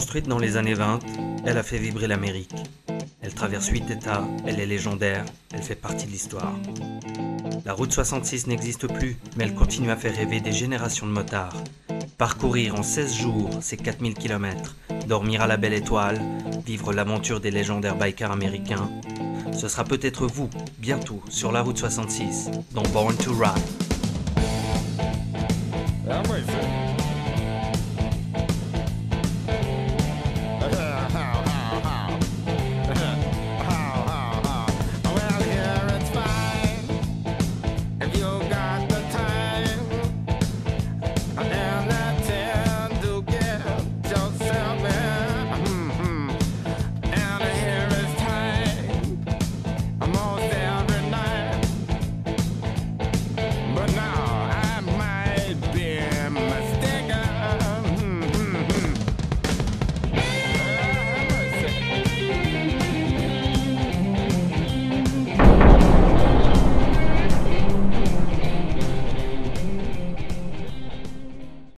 Construite dans les années 20, elle a fait vibrer l'Amérique. Elle traverse 8 États, elle est légendaire, elle fait partie de l'histoire. La route 66 n'existe plus, mais elle continue à faire rêver des générations de motards. Parcourir en 16 jours ces 4000 km, dormir à la belle étoile, vivre l'aventure des légendaires bikers américains, ce sera peut-être vous, bientôt, sur la route 66, dans Born to Ride. Adiós.